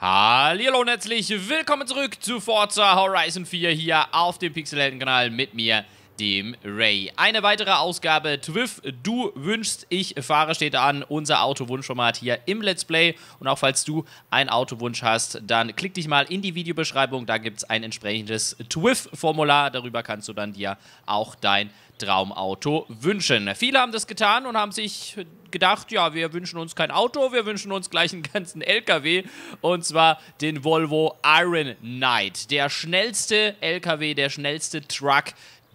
Hallo und herzlich willkommen zurück zu Forza Horizon 4 hier auf dem Pixelhelden-Kanal mit mir, dem Ray. Eine weitere Ausgabe Twiff, du wünschst, ich fahre steht an, unser Autowunschformat hier im Let's Play. Und auch falls du einen Autowunsch hast, dann klick dich mal in die Videobeschreibung, da gibt es ein entsprechendes Twiff-Formular. Darüber kannst du dann dir auch dein Traumauto wünschen. Viele haben das getan und haben sich gedacht, ja, wir wünschen uns kein Auto, wir wünschen uns gleich einen ganzen LKW und zwar den Volvo Iron Knight. Der schnellste LKW, der schnellste Truck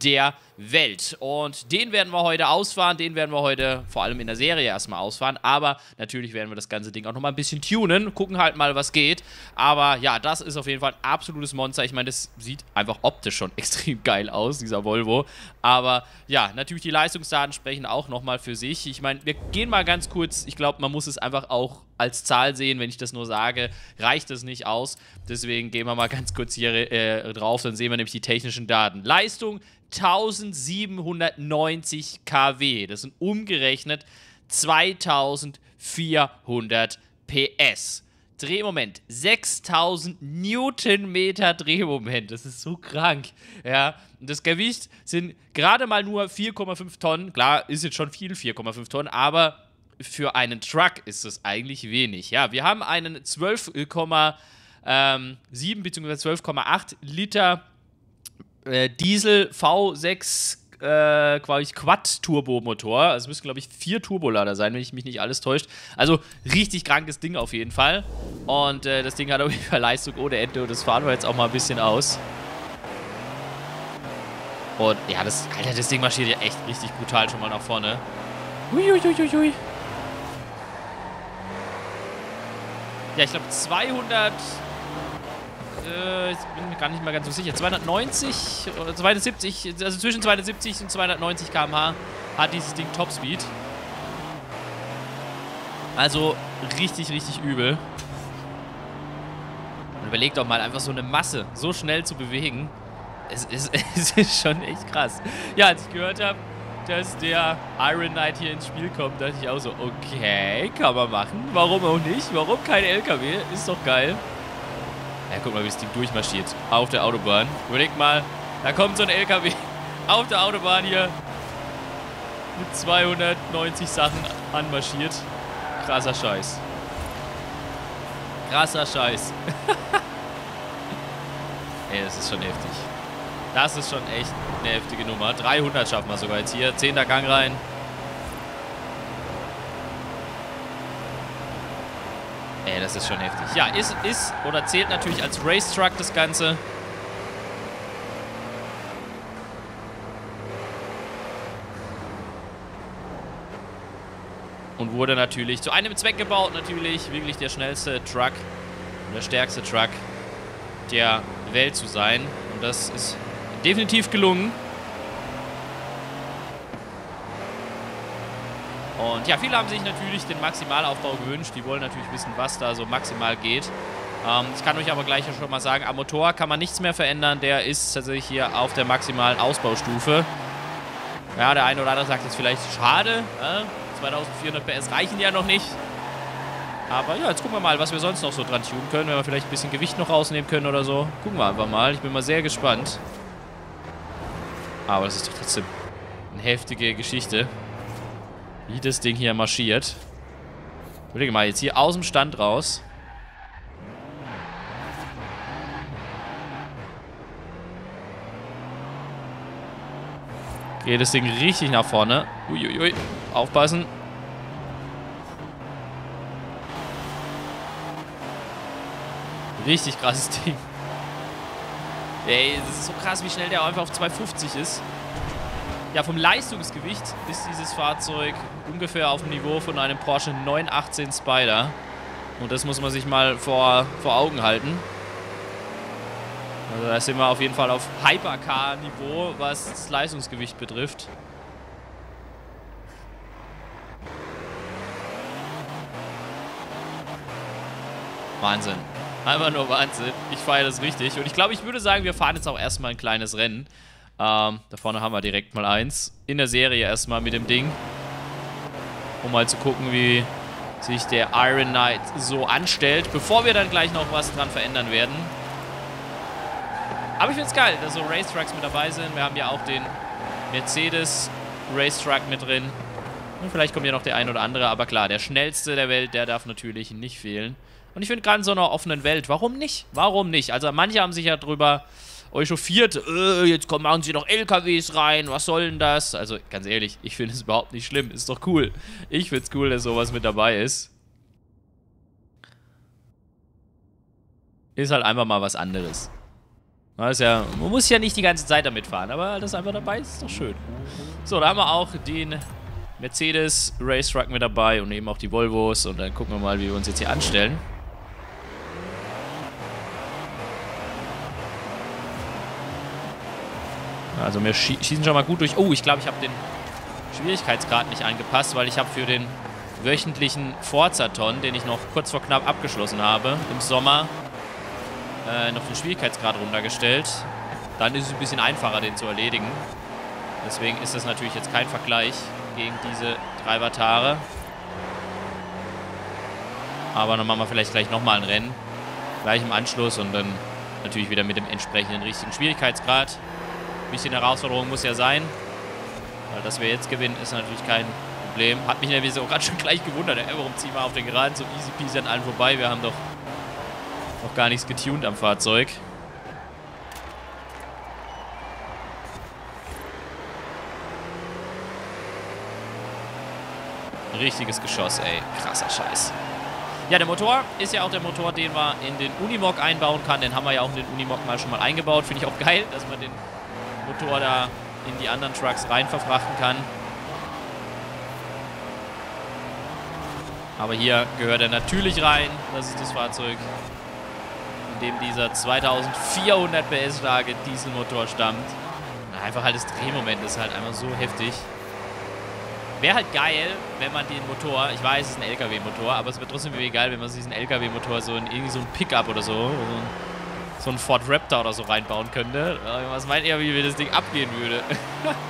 der Welt. Und den werden wir heute ausfahren, den werden wir heute vor allem in der Serie erstmal ausfahren, aber natürlich werden wir das ganze Ding auch nochmal ein bisschen tunen, gucken halt mal, was geht. Aber ja, das ist auf jeden Fall ein absolutes Monster. Ich meine, das sieht einfach optisch schon extrem geil aus, dieser Volvo. Aber ja, natürlich die Leistungsdaten sprechen auch nochmal für sich. Ich meine, wir gehen mal ganz kurz, ich glaube, man muss es einfach auch als Zahl sehen, wenn ich das nur sage, reicht es nicht aus. Deswegen gehen wir mal ganz kurz hier äh, drauf, dann sehen wir nämlich die technischen Daten. Leistung 1790 kW. Das sind umgerechnet 2400 PS. Drehmoment 6000 Newtonmeter Drehmoment. Das ist so krank. Ja, und das Gewicht sind gerade mal nur 4,5 Tonnen. Klar, ist jetzt schon viel, 4,5 Tonnen, aber für einen Truck ist das eigentlich wenig. Ja, wir haben einen 12,7 bzw. 12,8 Liter äh, Diesel V6 äh, quasi Quad-Turbo-Motor. Es müssen, glaube ich, vier Turbolader sein, wenn ich mich nicht alles täuscht. Also richtig krankes Ding auf jeden Fall. Und äh, das Ding hat auf jeden Fall Leistung ohne Ende und das fahren wir jetzt auch mal ein bisschen aus. Und ja, das, Alter, das Ding marschiert ja echt richtig brutal schon mal nach vorne. Uiuiuiui. Ja, ich glaube 200 äh, ich bin mir gar nicht mal ganz so sicher. 290 oder 270, also zwischen 270 und 290 km/h hat dieses Ding Topspeed. Also richtig, richtig übel. Und überlegt doch mal, einfach so eine Masse so schnell zu bewegen. Es ist, es ist schon echt krass. Ja, als ich gehört habe, dass der Iron Knight hier ins Spiel kommt, dachte ich auch so, okay, kann man machen. Warum auch nicht? Warum kein LKW? Ist doch geil. Ja, guck mal, wie das Ding durchmarschiert. Auf der Autobahn. Überleg mal, da kommt so ein LKW auf der Autobahn hier mit 290 Sachen anmarschiert. Krasser Scheiß. Krasser Scheiß. Ey, das ist schon heftig. Das ist schon echt eine heftige Nummer. 300 schaffen wir sogar jetzt hier. 10. Gang rein. Ey, das ist schon heftig. Ja, ist, ist oder zählt natürlich als Race-Truck das Ganze. Und wurde natürlich zu einem Zweck gebaut, natürlich wirklich der schnellste Truck und der stärkste Truck der Welt zu sein. Und das ist definitiv gelungen. Und ja, viele haben sich natürlich den Maximalaufbau gewünscht. Die wollen natürlich wissen, was da so maximal geht. Ähm, ich kann euch aber gleich schon mal sagen, am Motor kann man nichts mehr verändern. Der ist tatsächlich hier auf der maximalen Ausbaustufe. Ja, der eine oder andere sagt jetzt vielleicht, schade, äh, 2400 PS reichen ja noch nicht. Aber ja, jetzt gucken wir mal, was wir sonst noch so dran tun können. Wenn wir vielleicht ein bisschen Gewicht noch rausnehmen können oder so. Gucken wir einfach mal. Ich bin mal sehr gespannt. Aber das ist doch trotzdem eine heftige Geschichte. Wie das Ding hier marschiert. Überlege mal, jetzt hier aus dem Stand raus. Geht das Ding richtig nach vorne. Uiuiui. Aufpassen. Richtig krasses Ding. Ey, das ist so krass, wie schnell der einfach auf 250 ist. Ja, vom Leistungsgewicht ist dieses Fahrzeug ungefähr auf dem Niveau von einem Porsche 918 Spider. Und das muss man sich mal vor, vor Augen halten. Also da sind wir auf jeden Fall auf Hypercar-Niveau, was das Leistungsgewicht betrifft. Wahnsinn. Einfach nur Wahnsinn. Ich feiere das richtig. Und ich glaube, ich würde sagen, wir fahren jetzt auch erstmal ein kleines Rennen. Ähm, da vorne haben wir direkt mal eins. In der Serie erstmal mit dem Ding. Um mal zu gucken, wie sich der Iron Knight so anstellt, bevor wir dann gleich noch was dran verändern werden. Aber ich finde es geil, dass so Racetracks mit dabei sind. Wir haben ja auch den Mercedes Racetrack mit drin. Und vielleicht kommt ja noch der ein oder andere, aber klar, der schnellste der Welt, der darf natürlich nicht fehlen. Und ich finde gerade in so einer offenen Welt, warum nicht? Warum nicht? Also manche haben sich ja drüber echauffiert, äh, jetzt kommen, machen sie noch LKWs rein, was soll denn das? Also ganz ehrlich, ich finde es überhaupt nicht schlimm, ist doch cool. Ich finde es cool, dass sowas mit dabei ist. Ist halt einfach mal was anderes. Ja, man muss ja nicht die ganze Zeit damit fahren, aber das einfach dabei ist, ist doch schön. So, da haben wir auch den Mercedes Race Truck mit dabei und eben auch die Volvos und dann gucken wir mal, wie wir uns jetzt hier anstellen. Also wir schießen schon mal gut durch. Oh, ich glaube, ich habe den Schwierigkeitsgrad nicht angepasst, weil ich habe für den wöchentlichen Forzaton, den ich noch kurz vor knapp abgeschlossen habe, im Sommer, äh, noch den Schwierigkeitsgrad runtergestellt. Dann ist es ein bisschen einfacher, den zu erledigen. Deswegen ist das natürlich jetzt kein Vergleich gegen diese drei Vatare. Aber dann machen wir vielleicht gleich nochmal ein Rennen. Gleich im Anschluss und dann natürlich wieder mit dem entsprechenden richtigen Schwierigkeitsgrad. Ein bisschen Herausforderung muss ja sein. Weil dass wir jetzt gewinnen, ist natürlich kein Problem. Hat mich nämlich so gerade schon gleich gewundert. warum ziehen wir auf den Geraden so easy peasy an allen vorbei? Wir haben doch noch gar nichts getuned am Fahrzeug. Richtiges Geschoss, ey. Krasser Scheiß. Ja, der Motor ist ja auch der Motor, den man in den Unimog einbauen kann. Den haben wir ja auch in den Unimog mal schon mal eingebaut. Finde ich auch geil, dass man den Motor da in die anderen Trucks rein verfrachten kann. Aber hier gehört er natürlich rein. Das ist das Fahrzeug, in dem dieser 2400 PS starke Dieselmotor stammt. Einfach halt das Drehmoment ist halt einfach so heftig. Wäre halt geil, wenn man den Motor, ich weiß, es ist ein LKW-Motor, aber es wäre trotzdem irgendwie geil, wenn man diesen LKW-Motor so in irgendwie so ein Pickup oder so, so so einen Ford Raptor oder so reinbauen könnte. Was meint ihr, wie das Ding abgehen würde?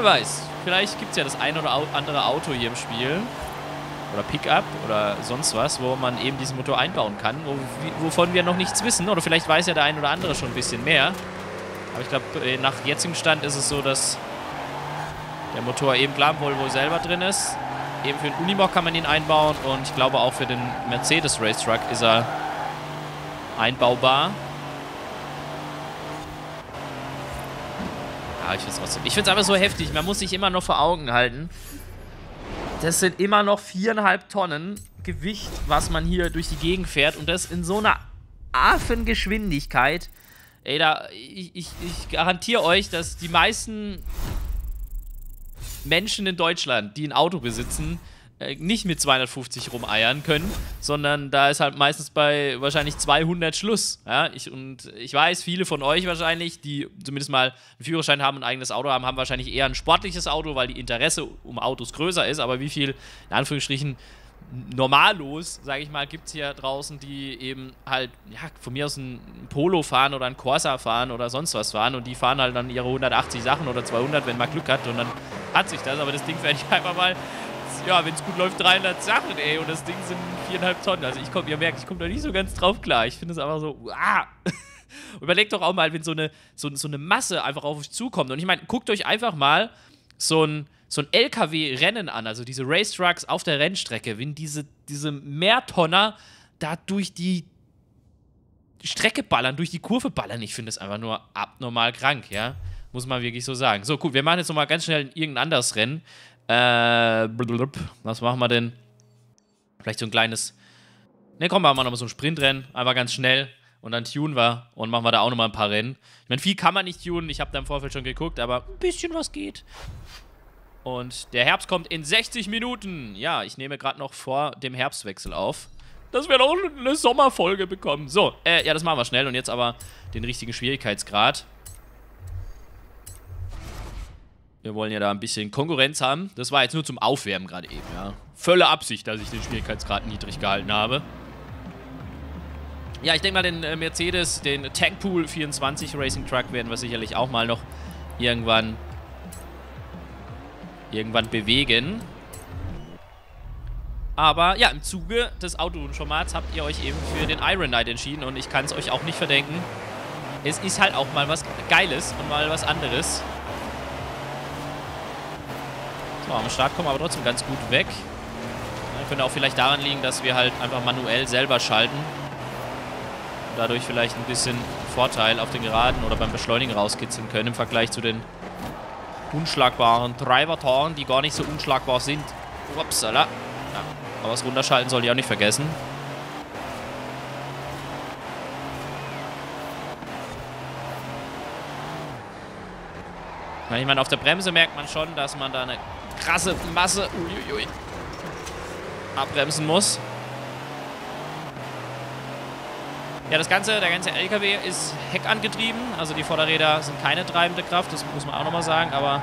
wer weiß. Vielleicht gibt es ja das ein oder andere Auto hier im Spiel. Oder Pickup oder sonst was, wo man eben diesen Motor einbauen kann, wo, wovon wir noch nichts wissen. Oder vielleicht weiß ja der ein oder andere schon ein bisschen mehr. Aber ich glaube, äh, nach jetzigem Stand ist es so, dass der Motor eben klar Volvo selber drin ist. Eben für den Unimog kann man ihn einbauen und ich glaube auch für den Mercedes Race Truck ist er einbaubar. Ja, ich finde es trotzdem. Ich finde es einfach so heftig. Man muss sich immer noch vor Augen halten. Das sind immer noch viereinhalb Tonnen Gewicht, was man hier durch die Gegend fährt. Und das in so einer Affengeschwindigkeit. Ey, da, ich, ich, ich garantiere euch, dass die meisten Menschen in Deutschland, die ein Auto besitzen, äh, nicht mit 250 rumeiern können, sondern da ist halt meistens bei wahrscheinlich 200 Schluss. Ja? Ich, und ich weiß, viele von euch wahrscheinlich, die zumindest mal einen Führerschein haben und ein eigenes Auto haben, haben wahrscheinlich eher ein sportliches Auto, weil die Interesse um Autos größer ist. Aber wie viel, in Anführungsstrichen, normallos, sage ich mal, gibt es hier draußen, die eben halt, ja, von mir aus ein Polo fahren oder ein Corsa fahren oder sonst was fahren und die fahren halt dann ihre 180 Sachen oder 200, wenn man Glück hat und dann hat sich das, aber das Ding fährt ich einfach mal, ja, wenn es gut läuft, 300 Sachen, ey, und das Ding sind viereinhalb Tonnen. Also ich komme, ihr merkt, ich komme da nicht so ganz drauf klar. Ich finde es einfach so, ah. Überlegt doch auch mal, wenn so eine, so, so eine Masse einfach auf euch zukommt. Und ich meine, guckt euch einfach mal so ein so ein LKW-Rennen an, also diese Race-Trucks auf der Rennstrecke, wenn diese, diese Mehrtonner da durch die Strecke ballern, durch die Kurve ballern. Ich finde das einfach nur abnormal krank, ja. Muss man wirklich so sagen. So, gut, wir machen jetzt nochmal ganz schnell irgendein anderes Rennen. Äh, was machen wir denn? Vielleicht so ein kleines. Ne, komm, machen wir nochmal so ein Sprintrennen. Einfach ganz schnell. Und dann tunen wir und machen wir da auch nochmal ein paar Rennen. Ich meine, viel kann man nicht tunen. Ich habe da im Vorfeld schon geguckt, aber ein bisschen was geht. Und der Herbst kommt in 60 Minuten. Ja, ich nehme gerade noch vor dem Herbstwechsel auf. Dass wir noch eine Sommerfolge bekommen. So, äh, ja, das machen wir schnell. Und jetzt aber den richtigen Schwierigkeitsgrad. Wir wollen ja da ein bisschen Konkurrenz haben. Das war jetzt nur zum Aufwärmen gerade eben, ja. Völle Absicht, dass ich den Schwierigkeitsgrad niedrig gehalten habe. Ja, ich denke mal, den äh, Mercedes, den Tankpool 24 Racing Truck werden wir sicherlich auch mal noch irgendwann irgendwann bewegen. Aber ja, im Zuge des Autounformats habt ihr euch eben für den Iron Knight entschieden und ich kann es euch auch nicht verdenken. Es ist halt auch mal was Geiles und mal was anderes. So, am Start kommen wir aber trotzdem ganz gut weg. Das könnte auch vielleicht daran liegen, dass wir halt einfach manuell selber schalten. Und dadurch vielleicht ein bisschen Vorteil auf den Geraden oder beim Beschleunigen rauskitzeln können im Vergleich zu den unschlagbaren Driver-Toren, die gar nicht so unschlagbar sind. Upsala. Ja, aber das Runterschalten soll ich auch nicht vergessen. Ich meine, auf der Bremse merkt man schon, dass man da eine krasse Masse uiuiui, abbremsen muss. Ja, das ganze, der ganze LKW ist heckangetrieben. Also die Vorderräder sind keine treibende Kraft, das muss man auch nochmal sagen. Aber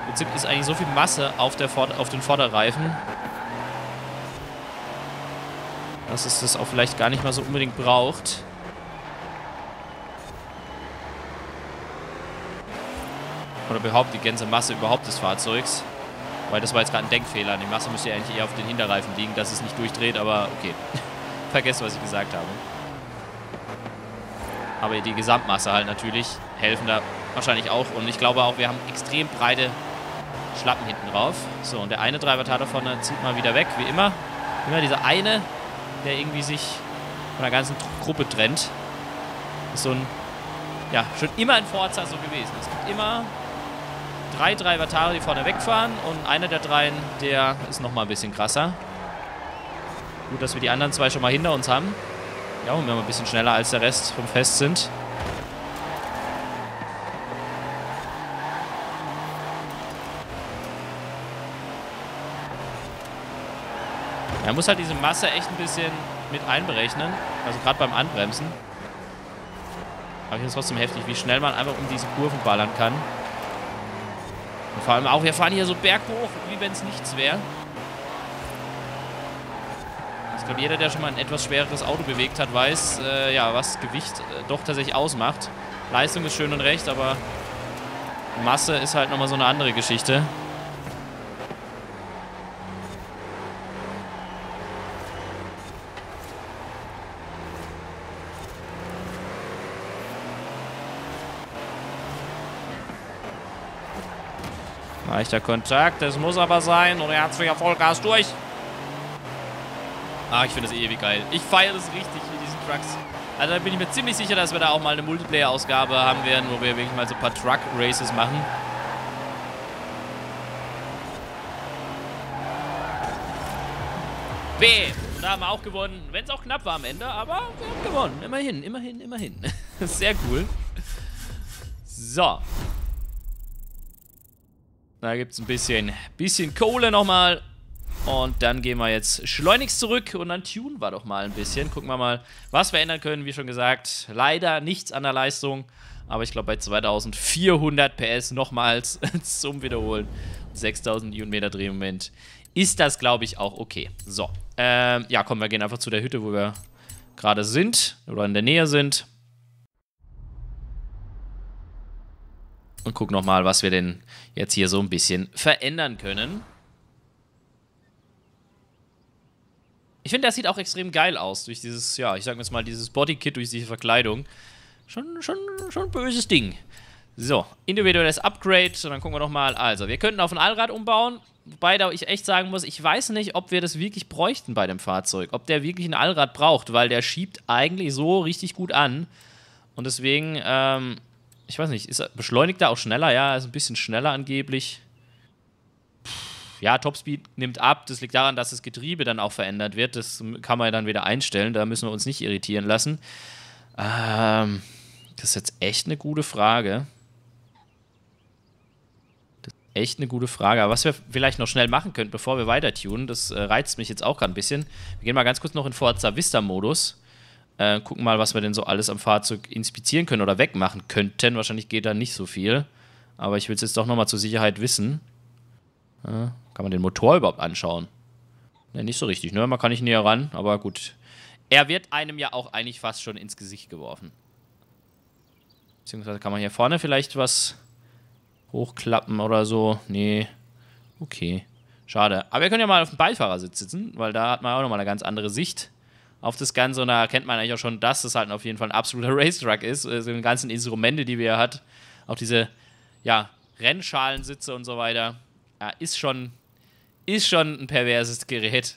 im Prinzip ist eigentlich so viel Masse auf, der auf den Vorderreifen, dass es das auch vielleicht gar nicht mal so unbedingt braucht. Oder überhaupt die ganze Masse überhaupt des Fahrzeugs. Weil das war jetzt gerade ein Denkfehler. Die Masse müsste ja eigentlich eher auf den Hinterreifen liegen, dass es nicht durchdreht, aber okay. Vergesst, was ich gesagt habe. Aber die Gesamtmasse halt natürlich helfen da wahrscheinlich auch. Und ich glaube auch, wir haben extrem breite Schlappen hinten drauf. So, und der eine Driver da vorne zieht mal wieder weg, wie immer. Immer dieser eine, der irgendwie sich von der ganzen Gruppe trennt. Ist so ein, ja, schon immer in Forza so gewesen. Es gibt immer drei Driver die vorne wegfahren und einer der dreien, der ist nochmal ein bisschen krasser. Gut, dass wir die anderen zwei schon mal hinter uns haben. Ja, und wir haben ein bisschen schneller als der Rest vom Fest sind. Er muss halt diese Masse echt ein bisschen mit einberechnen. Also gerade beim Anbremsen. Aber ich finde es trotzdem heftig, wie schnell man einfach um diese Kurven ballern kann. Und vor allem auch, wir fahren hier so berghoch, wie wenn es nichts wäre. Ich glaube, jeder, der schon mal ein etwas schwereres Auto bewegt hat, weiß, äh, ja, was Gewicht äh, doch tatsächlich ausmacht. Leistung ist schön und recht, aber Masse ist halt nochmal so eine andere Geschichte. Leichter Kontakt, das muss aber sein. Und er hat ja Vollgas durch. Ah, ich finde das ewig geil. Ich feiere das richtig mit diesen Trucks. Also da bin ich mir ziemlich sicher, dass wir da auch mal eine Multiplayer-Ausgabe haben werden, wo wir wirklich mal so ein paar Truck-Races machen. B. Und da haben wir auch gewonnen, wenn es auch knapp war am Ende, aber wir haben gewonnen. Immerhin, immerhin, immerhin. Sehr cool. So. Da gibt es ein bisschen, bisschen Kohle nochmal. Und dann gehen wir jetzt schleunigst zurück und dann tunen wir doch mal ein bisschen. Gucken wir mal, was wir ändern können. Wie schon gesagt, leider nichts an der Leistung. Aber ich glaube bei 2400 PS nochmals zum Wiederholen. 6000 Newtonmeter Drehmoment ist das, glaube ich, auch okay. So, ähm, ja, komm, wir gehen einfach zu der Hütte, wo wir gerade sind oder in der Nähe sind. und gucken nochmal, was wir denn jetzt hier so ein bisschen verändern können. Ich finde, das sieht auch extrem geil aus, durch dieses, ja, ich sag jetzt mal, dieses Bodykit, durch diese Verkleidung. Schon, schon, schon ein böses Ding. So, individuelles Upgrade, und dann gucken wir nochmal. Also, wir könnten auf ein Allrad umbauen, wobei da ich echt sagen muss, ich weiß nicht, ob wir das wirklich bräuchten bei dem Fahrzeug. Ob der wirklich ein Allrad braucht, weil der schiebt eigentlich so richtig gut an. Und deswegen, ähm, ich weiß nicht, ist er, beschleunigt er auch schneller? Ja, ist ein bisschen schneller angeblich. Ja, Topspeed nimmt ab. Das liegt daran, dass das Getriebe dann auch verändert wird. Das kann man dann wieder einstellen. Da müssen wir uns nicht irritieren lassen. Ähm, das ist jetzt echt eine gute Frage. Das ist echt eine gute Frage. Aber was wir vielleicht noch schnell machen könnten, bevor wir weiter tunen, das äh, reizt mich jetzt auch gerade ein bisschen. Wir gehen mal ganz kurz noch in Forza Vista-Modus. Äh, gucken mal, was wir denn so alles am Fahrzeug inspizieren können oder wegmachen könnten. Wahrscheinlich geht da nicht so viel. Aber ich will es jetzt doch nochmal zur Sicherheit wissen. Äh, kann man den Motor überhaupt anschauen? Ne, nicht so richtig, ne? Man kann nicht näher ran, aber gut. Er wird einem ja auch eigentlich fast schon ins Gesicht geworfen. Beziehungsweise kann man hier vorne vielleicht was hochklappen oder so. Nee. Okay. Schade. Aber wir können ja mal auf dem Beifahrersitz sitzen, weil da hat man auch nochmal eine ganz andere Sicht auf das Ganze. Und da erkennt man eigentlich auch schon, dass es halt auf jeden Fall ein absoluter Race-Truck ist. Also die ganzen Instrumente, die wir hat, auch diese, ja, Rennschalensitze und so weiter. Ja, ist schon, ist schon ein perverses Gerät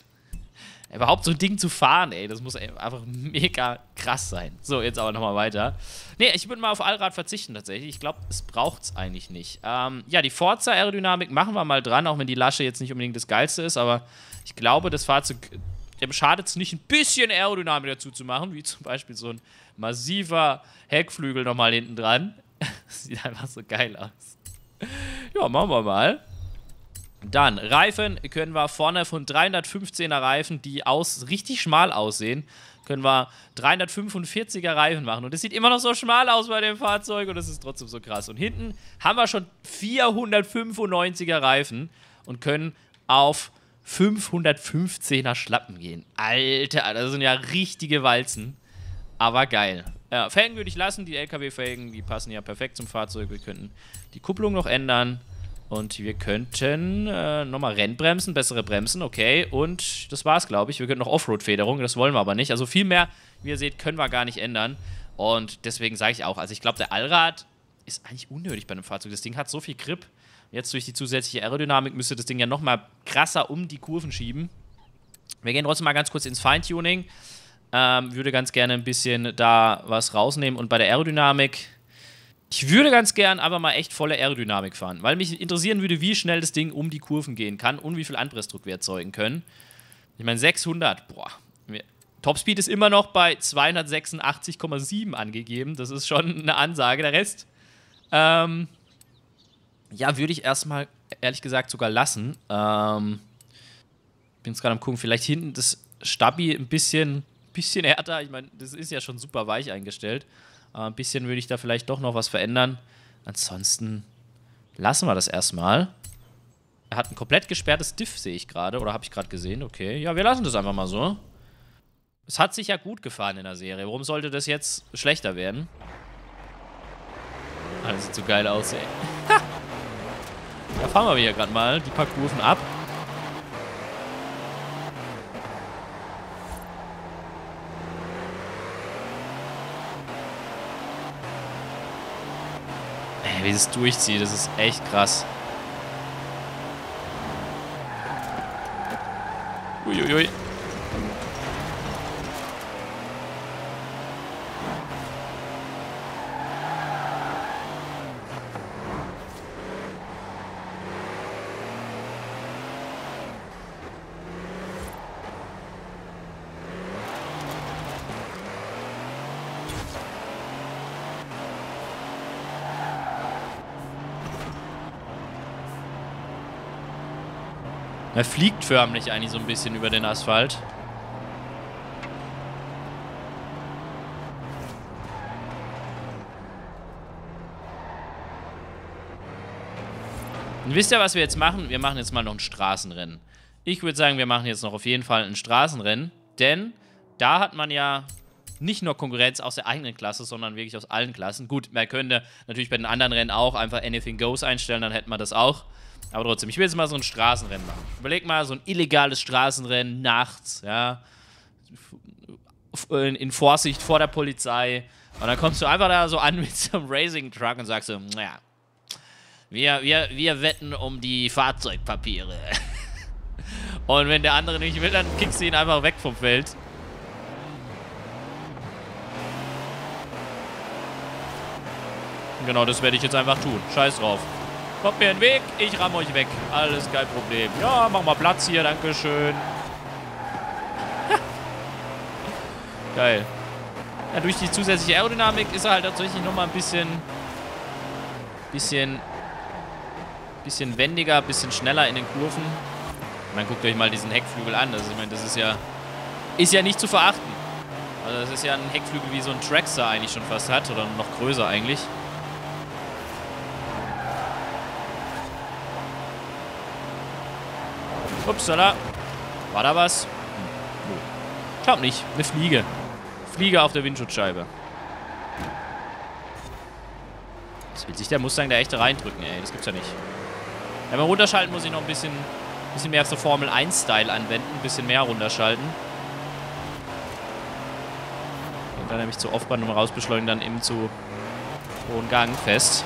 überhaupt so ein Ding zu fahren, ey, das muss einfach mega krass sein. So, jetzt aber nochmal weiter. Nee, ich würde mal auf Allrad verzichten tatsächlich. Ich glaube, es braucht es eigentlich nicht. Ähm, ja, die Forza-Aerodynamik machen wir mal dran, auch wenn die Lasche jetzt nicht unbedingt das Geilste ist, aber ich glaube, das Fahrzeug, dem schadet es nicht, ein bisschen Aerodynamik dazu zu machen, wie zum Beispiel so ein massiver Heckflügel nochmal hinten dran. Sieht einfach so geil aus. Ja, machen wir mal. Dann, Reifen können wir vorne von 315er Reifen, die aus, richtig schmal aussehen, können wir 345er Reifen machen. Und das sieht immer noch so schmal aus bei dem Fahrzeug und das ist trotzdem so krass. Und hinten haben wir schon 495er Reifen und können auf 515er Schlappen gehen. Alter, das sind ja richtige Walzen. Aber geil. Ja, Felgen würde ich lassen, die LKW-Felgen, die passen ja perfekt zum Fahrzeug. Wir könnten die Kupplung noch ändern. Und wir könnten äh, nochmal Rennbremsen, bessere Bremsen, okay. Und das war's, glaube ich. Wir könnten noch Offroad-Federung, das wollen wir aber nicht. Also viel mehr, wie ihr seht, können wir gar nicht ändern. Und deswegen sage ich auch, also ich glaube, der Allrad ist eigentlich unnötig bei einem Fahrzeug. Das Ding hat so viel Grip. Jetzt durch die zusätzliche Aerodynamik müsste das Ding ja nochmal krasser um die Kurven schieben. Wir gehen trotzdem mal ganz kurz ins Feintuning. Ähm, würde ganz gerne ein bisschen da was rausnehmen. Und bei der Aerodynamik ich würde ganz gern aber mal echt volle Aerodynamik fahren, weil mich interessieren würde, wie schnell das Ding um die Kurven gehen kann und wie viel Anpressdruck wir erzeugen können. Ich meine, 600, boah. Topspeed ist immer noch bei 286,7 angegeben. Das ist schon eine Ansage. Der Rest, ähm, ja, würde ich erstmal, ehrlich gesagt, sogar lassen. Ähm, bin jetzt gerade am gucken, vielleicht hinten das Stabi ein bisschen, bisschen härter. Ich meine, das ist ja schon super weich eingestellt. Aber ein bisschen würde ich da vielleicht doch noch was verändern. Ansonsten lassen wir das erstmal. Er hat ein komplett gesperrtes Diff, sehe ich gerade. Oder habe ich gerade gesehen? Okay. Ja, wir lassen das einfach mal so. Es hat sich ja gut gefahren in der Serie. Warum sollte das jetzt schlechter werden? Alles sieht so geil aus, ey. da fahren wir hier gerade mal die paar Kurven ab. Wie es durchzieht, das ist echt krass. Uiuiui. Er fliegt förmlich eigentlich so ein bisschen über den Asphalt. Und wisst ihr, was wir jetzt machen? Wir machen jetzt mal noch ein Straßenrennen. Ich würde sagen, wir machen jetzt noch auf jeden Fall ein Straßenrennen, denn da hat man ja nicht nur Konkurrenz aus der eigenen Klasse, sondern wirklich aus allen Klassen. Gut, man könnte natürlich bei den anderen Rennen auch einfach Anything Goes einstellen, dann hätten wir das auch. Aber trotzdem, ich will jetzt mal so ein Straßenrennen machen. Überleg mal, so ein illegales Straßenrennen nachts, ja. In, in Vorsicht vor der Polizei. Und dann kommst du einfach da so an mit so einem Racing-Truck und sagst so, naja, wir, wir, wir wetten um die Fahrzeugpapiere. und wenn der andere nicht will, dann kickst du ihn einfach weg vom Feld. Genau, das werde ich jetzt einfach tun. Scheiß drauf. Kommt mir in den Weg, ich ramm euch weg. Alles kein Problem. Ja, mach mal Platz hier, dankeschön. Geil. Ja, durch die zusätzliche Aerodynamik ist er halt tatsächlich nochmal ein bisschen, bisschen, bisschen wendiger, bisschen schneller in den Kurven. Dann guckt euch mal diesen Heckflügel an. Das, ich meine, das ist ja, ist ja nicht zu verachten. Also das ist ja ein Heckflügel, wie so ein Traxxer eigentlich schon fast hat. Oder noch größer eigentlich. Upsala. War da was? Hm. Ich glaub nicht. Eine Fliege. Fliege auf der Windschutzscheibe. Jetzt will sich der Mustang da echt reindrücken, ey. Das gibt's ja nicht. Ja, beim Runterschalten muss ich noch ein bisschen, bisschen mehr so Formel 1-Style anwenden. Ein bisschen mehr runterschalten. Und dann nämlich zu Aufbahn und rausbeschleunigen dann eben zu hohen Gang fest.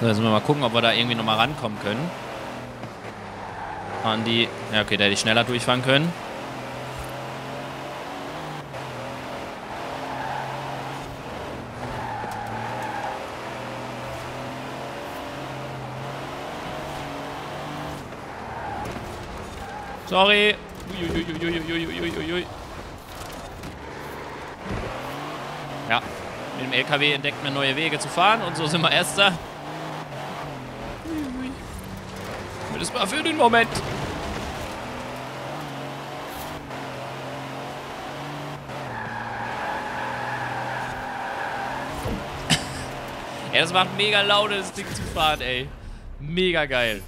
So, jetzt müssen wir mal gucken, ob wir da irgendwie nochmal rankommen können. An die... Ja, okay, da hätte ich schneller durchfahren können. Sorry. Uiuiuiuiuiuiui. Ja, mit dem LKW entdeckt man neue Wege zu fahren und so sind wir Erster. Das war für den Moment. ja, das macht mega laut, das Ding zu fahren, ey. Mega geil.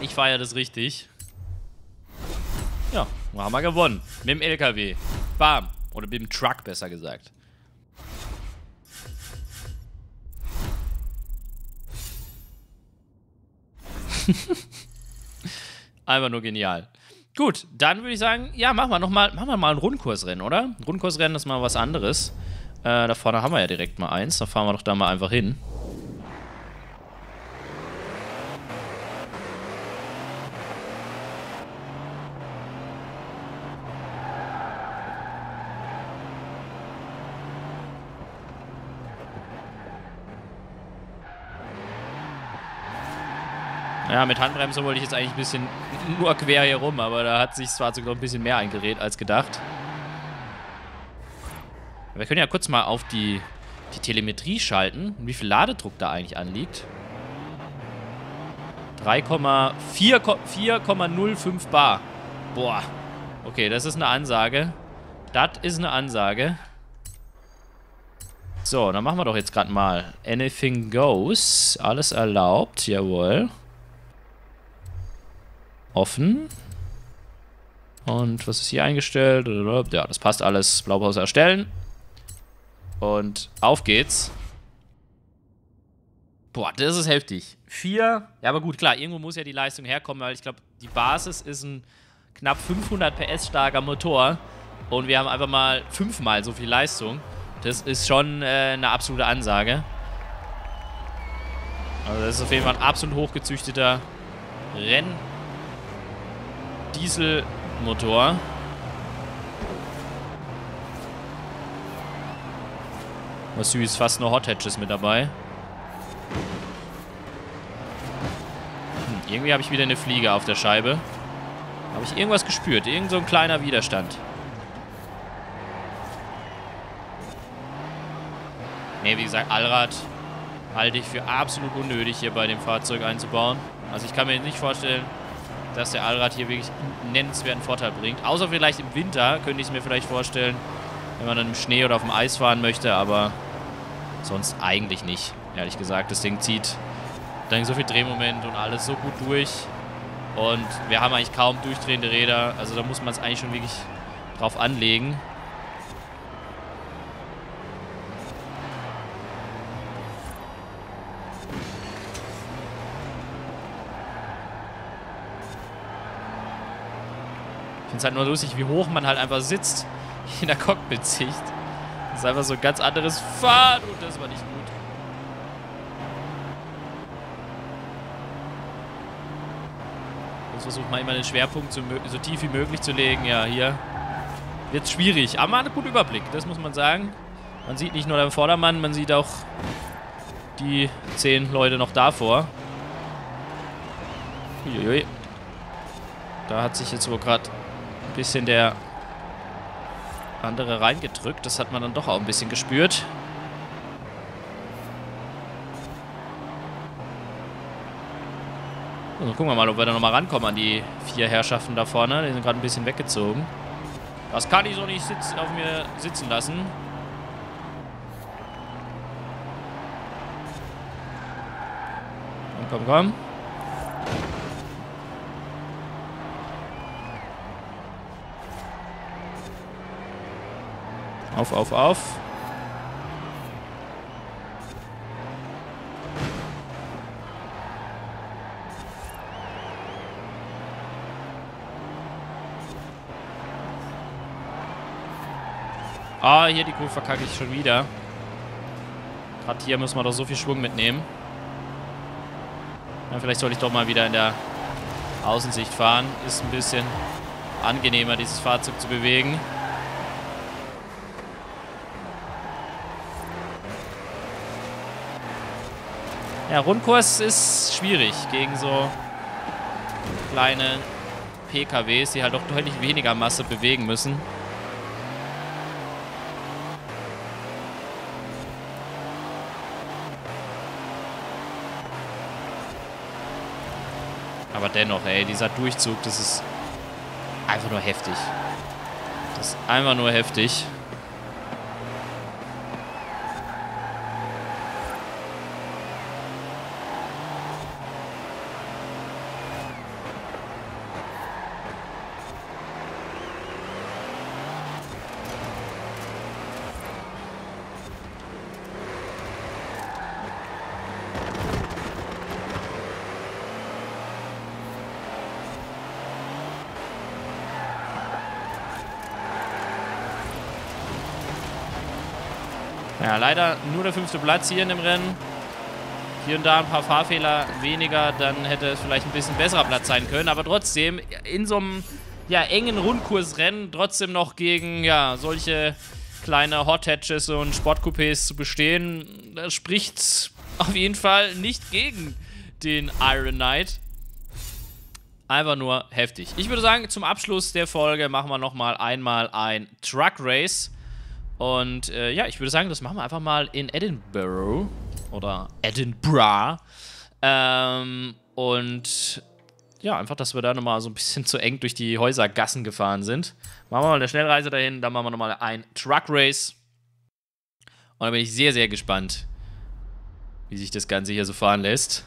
Ich feiere das richtig. Ja, haben wir gewonnen. Mit dem LKW. Bam. Oder mit dem Truck, besser gesagt. Einfach nur genial. Gut, dann würde ich sagen, ja, machen wir noch mal, ein Rundkursrennen, oder? Ein Rundkursrennen ist mal was anderes. Äh, da vorne haben wir ja direkt mal eins. Da fahren wir doch da mal einfach hin. Ja, mit Handbremse wollte ich jetzt eigentlich ein bisschen nur quer hier rum, aber da hat sich Fahrzeug noch ein bisschen mehr eingerät als gedacht. Wir können ja kurz mal auf die, die Telemetrie schalten, wie viel Ladedruck da eigentlich anliegt. 3,4,05 Bar. Boah. Okay, das ist eine Ansage. Das ist eine Ansage. So, dann machen wir doch jetzt gerade mal. Anything goes. Alles erlaubt. Jawohl offen. Und was ist hier eingestellt? Ja, das passt alles. Blaupause erstellen. Und auf geht's. Boah, das ist heftig. Vier. Ja, aber gut, klar, irgendwo muss ja die Leistung herkommen, weil ich glaube, die Basis ist ein knapp 500 PS starker Motor. Und wir haben einfach mal fünfmal so viel Leistung. Das ist schon äh, eine absolute Ansage. Also das ist auf jeden Fall ein absolut hochgezüchteter Renn Dieselmotor. Was süß, fast nur Hot Hatches mit dabei. Hm, irgendwie habe ich wieder eine Fliege auf der Scheibe. Habe ich irgendwas gespürt? Irgend so ein kleiner Widerstand. Ne, wie gesagt, Allrad halte ich für absolut unnötig hier bei dem Fahrzeug einzubauen. Also ich kann mir nicht vorstellen, dass der Allrad hier wirklich einen nennenswerten Vorteil bringt. Außer vielleicht im Winter könnte ich es mir vielleicht vorstellen, wenn man dann im Schnee oder auf dem Eis fahren möchte, aber sonst eigentlich nicht, ehrlich gesagt. Das Ding zieht dann so viel Drehmoment und alles so gut durch. Und wir haben eigentlich kaum durchdrehende Räder, also da muss man es eigentlich schon wirklich drauf anlegen. Finde es halt nur lustig, wie hoch man halt einfach sitzt in der Cockpit-Sicht. Das ist einfach so ein ganz anderes Fahren und das war nicht gut. Jetzt versucht man immer den Schwerpunkt so, so tief wie möglich zu legen. Ja, hier wird schwierig, aber man hat einen guten Überblick, das muss man sagen. Man sieht nicht nur den Vordermann, man sieht auch die zehn Leute noch davor. Uiuiui. Da hat sich jetzt wohl gerade bisschen der andere reingedrückt. Das hat man dann doch auch ein bisschen gespürt. So, gucken wir mal, ob wir da nochmal rankommen an die vier Herrschaften da vorne. Die sind gerade ein bisschen weggezogen. Das kann ich so nicht sitz auf mir sitzen lassen. Komm, komm, komm. Auf, auf, auf. Ah, hier die Kuh verkacke ich schon wieder. Gerade hier müssen wir doch so viel Schwung mitnehmen. Ja, vielleicht soll ich doch mal wieder in der Außensicht fahren. Ist ein bisschen angenehmer, dieses Fahrzeug zu bewegen. Ja, Rundkurs ist schwierig gegen so kleine PKWs, die halt doch deutlich weniger Masse bewegen müssen. Aber dennoch, ey, dieser Durchzug, das ist einfach nur heftig. Das ist einfach nur heftig. Ja, leider fünfte Platz hier in Rennen. Hier und da ein paar Fahrfehler weniger, dann hätte es vielleicht ein bisschen besserer Platz sein können. Aber trotzdem, in so einem ja, engen Rundkursrennen trotzdem noch gegen ja, solche kleine Hot Hatches und Sportcoupés zu bestehen, das spricht auf jeden Fall nicht gegen den Iron Knight. Einfach nur heftig. Ich würde sagen, zum Abschluss der Folge machen wir nochmal einmal ein Truck Race. Und äh, ja, ich würde sagen, das machen wir einfach mal in Edinburgh oder Edinburgh. Ähm, und ja, einfach, dass wir da nochmal so ein bisschen zu eng durch die Häusergassen gefahren sind. Machen wir mal eine Schnellreise dahin, dann machen wir nochmal ein Truck Race. Und da bin ich sehr, sehr gespannt, wie sich das Ganze hier so fahren lässt.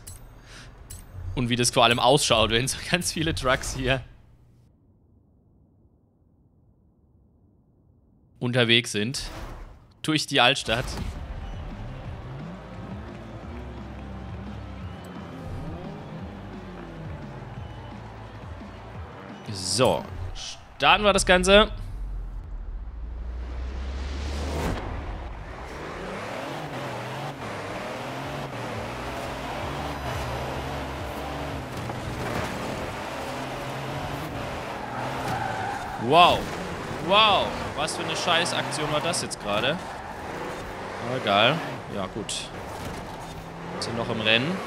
Und wie das vor allem ausschaut, wenn so ganz viele Trucks hier unterwegs sind. Durch die Altstadt. So. Starten wir das Ganze. Wow. Wow. Was für eine Scheißaktion war das jetzt gerade? Aber egal. Ja, gut. Sind noch im Rennen.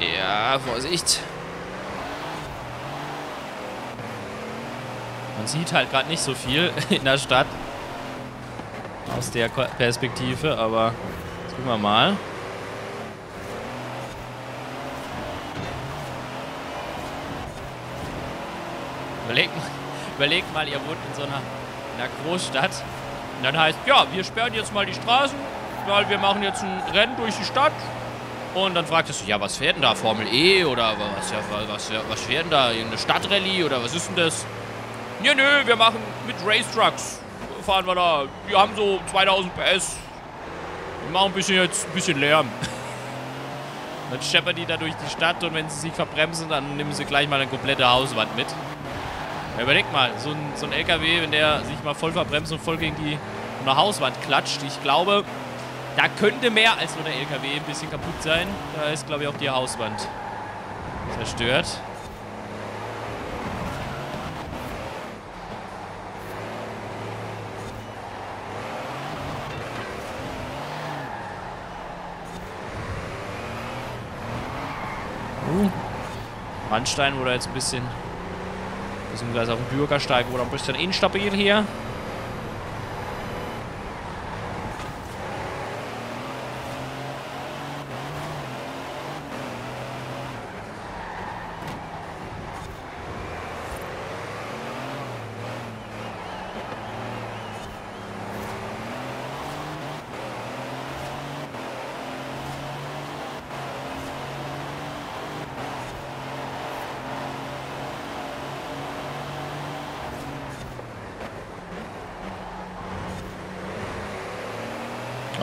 Ja, Vorsicht. Man sieht halt gerade nicht so viel in der Stadt aus der Perspektive, aber jetzt gucken wir mal. Überlegt, überlegt mal, ihr wohnt in so einer, in einer Großstadt und dann heißt, ja, wir sperren jetzt mal die Straßen, weil wir machen jetzt ein Rennen durch die Stadt. Und dann fragtest du, ja, was fährt denn da? Formel E oder was, was, was, was fährt denn da? Irgendeine Stadtrallye oder was ist denn das? Nö, nö, wir machen mit Race Trucks fahren wir da. Wir haben so 2000 PS. Wir machen ein bisschen jetzt ein bisschen Lärm. Dann scheppern die da durch die Stadt und wenn sie sich verbremsen, dann nehmen sie gleich mal eine komplette Hauswand mit. Ja, überleg mal, so ein, so ein LKW, wenn der sich mal voll verbremst und voll gegen die eine Hauswand klatscht, ich glaube, da könnte mehr als nur der LKW ein bisschen kaputt sein. Da ist, glaube ich, auch die Hauswand zerstört. Randstein wurde jetzt ein bisschen, beziehungsweise auch ein Bürgersteig wurde ein bisschen instabil hier.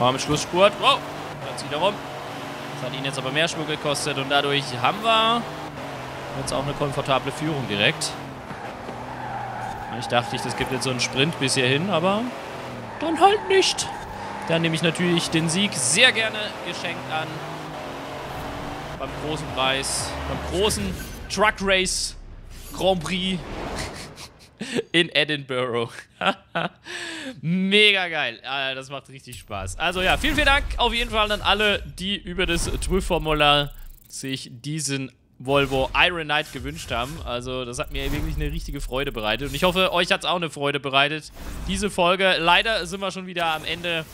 Am Schlussspurt. Wow, ganz wiederum. Das hat ihn jetzt aber mehr Schwung gekostet und dadurch haben wir jetzt auch eine komfortable Führung direkt. Ich dachte, das gibt jetzt so einen Sprint bis hierhin, aber dann halt nicht. Dann nehme ich natürlich den Sieg sehr gerne geschenkt an. Beim großen Preis, beim großen Truck Race Grand Prix in Edinburgh. Mega geil. Das macht richtig Spaß. Also ja, vielen, vielen Dank auf jeden Fall an alle, die über das TWIF-Formular sich diesen Volvo Iron Knight gewünscht haben. Also das hat mir wirklich eine richtige Freude bereitet. Und ich hoffe, euch hat es auch eine Freude bereitet, diese Folge. Leider sind wir schon wieder am Ende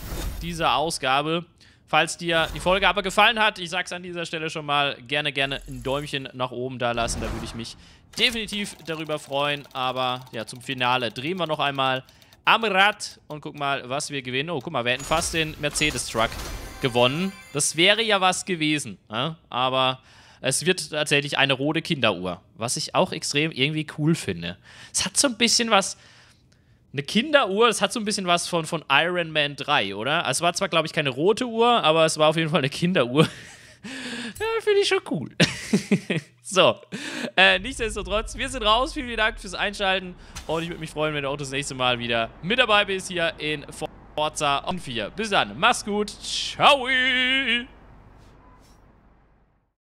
dieser Ausgabe. Falls dir die Folge aber gefallen hat, ich sag's an dieser Stelle schon mal, gerne, gerne ein Däumchen nach oben da lassen. Da würde ich mich definitiv darüber freuen. Aber ja, zum Finale drehen wir noch einmal am Rad und guck mal, was wir gewinnen. Oh, guck mal, wir hätten fast den Mercedes-Truck gewonnen. Das wäre ja was gewesen. Ja? Aber es wird tatsächlich eine rote Kinderuhr, was ich auch extrem irgendwie cool finde. Es hat so ein bisschen was eine Kinderuhr, das hat so ein bisschen was von, von Iron Man 3, oder? Also es war zwar, glaube ich, keine rote Uhr, aber es war auf jeden Fall eine Kinderuhr. ja, finde ich schon cool. so, äh, nichtsdestotrotz, wir sind raus. Vielen, vielen Dank fürs Einschalten. Und ich würde mich freuen, wenn du auch das nächste Mal wieder mit dabei bist hier in Forza on 4. Bis dann, mach's gut. Ciao.